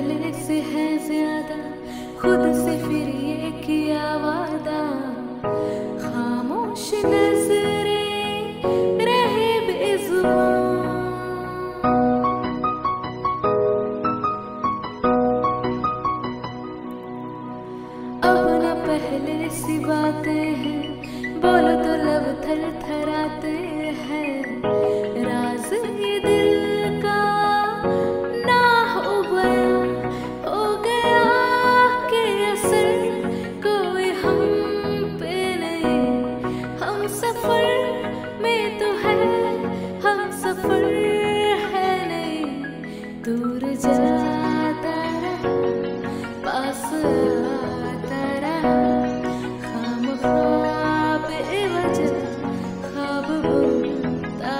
पहले से है ज़्यादा, खुद से फिर ये किया वादा। खामोश नजरे रहे बेजुबान। पहले सी बातें हैं, बोलो तो लब थर थर सफ़र में तो है। हम सफ़र है नहीं। दूर जाता रहा, पास आता रहा। खाम ख्वाब वजह, ख्वाब बुनता